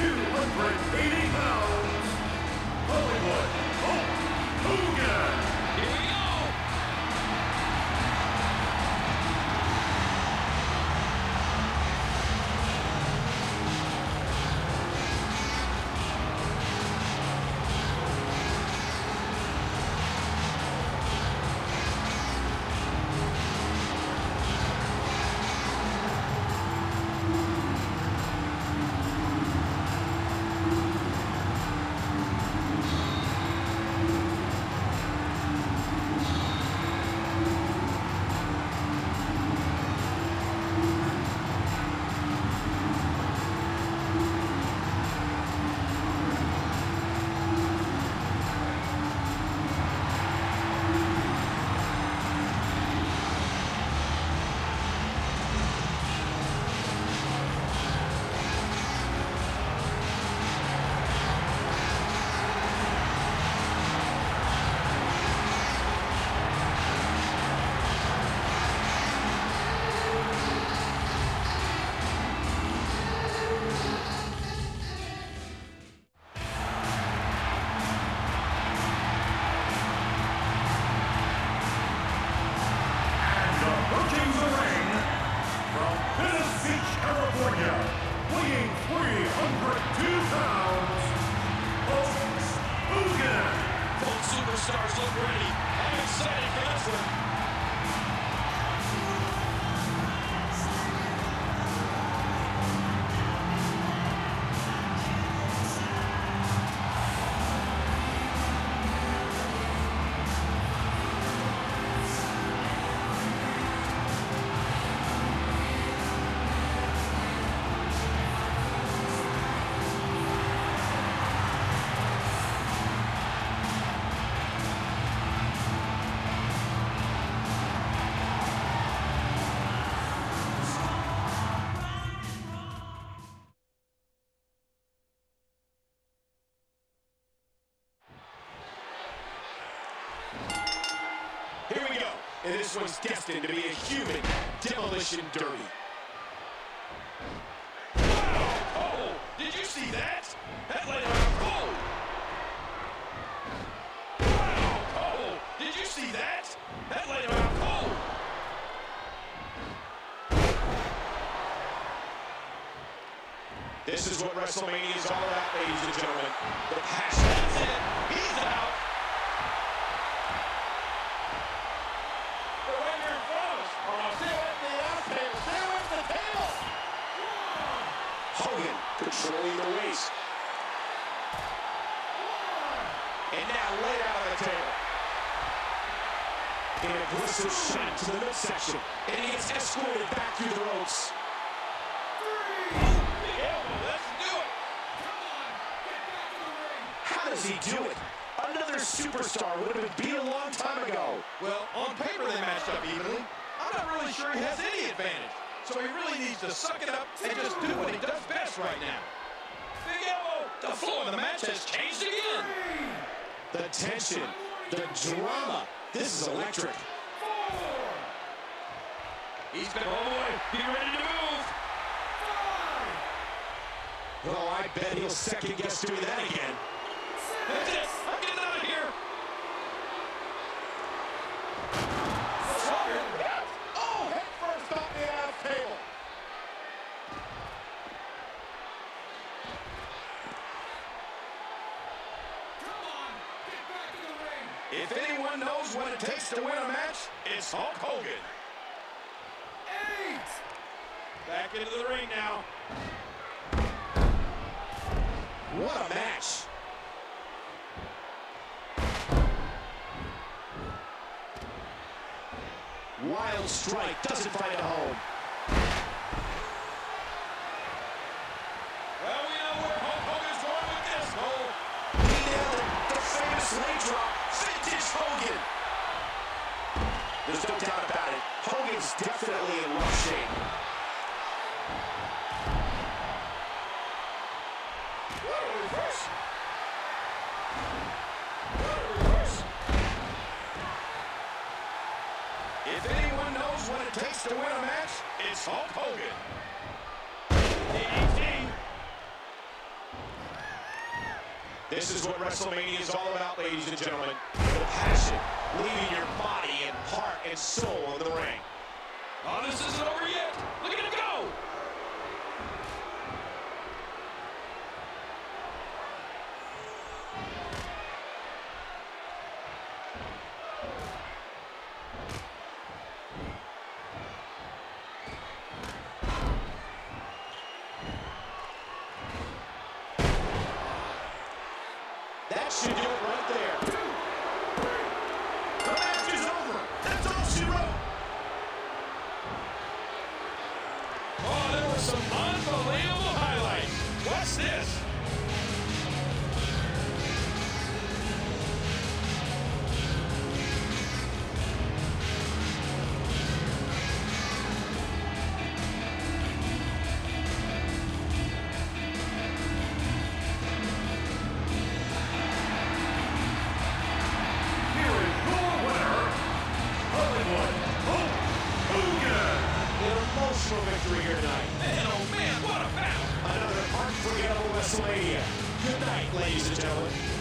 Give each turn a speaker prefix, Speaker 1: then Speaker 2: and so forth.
Speaker 1: 280 pounds, Hollywood Hulk Hogan.
Speaker 2: Superstars look ready. I'm excited for this one. And this one's destined to be a human demolition derby. Wow! Oh, did you see that? That laid out cold. Wow! Oh, did you see that? That laid out cold. This is what WrestleMania is all about, ladies and gentlemen. The passion. That's it. He's out. Hogan controlling the waist. And now laid out on the table. An aggressive shot to the midsection. And he gets escorted back through the ropes. Big elbow, let's do it. How does he do it? Another superstar would have been beat a long time ago.
Speaker 3: Well, on paper they matched up evenly. I'm not really sure he has any advantage. So he really needs to suck it up and just do what he does best right now. Big elbow. The flow of the match has changed again.
Speaker 2: The tension, the drama. This is electric.
Speaker 3: He's been the way. Be ready to move.
Speaker 2: Oh, I bet he'll second guess doing that again.
Speaker 3: That's it. I'm getting out of here. Oh, head first off the announce table. If anyone knows what it takes to win a match, it's Hulk Hogan. Eight. Back into the ring now.
Speaker 2: What a match. Wild strike doesn't find a home.
Speaker 3: Well, we know where Hulk Hogan's going with this, Cole.
Speaker 2: He nailed it. The famous leg drop. Vintage Hogan. There's no doubt about it. Hogan's definitely in rough shape.
Speaker 3: If anyone knows what it takes to win a match, it's Hulk Hogan.
Speaker 2: This is what WrestleMania is all about, ladies and gentlemen. The passion, leaving your body and heart and soul in the ring.
Speaker 3: Oh, this isn't
Speaker 2: Should do it right there. The match is over. That's all she wrote.
Speaker 3: Oh, there were some unbelievable highlights. What's this?
Speaker 2: Gentlemen.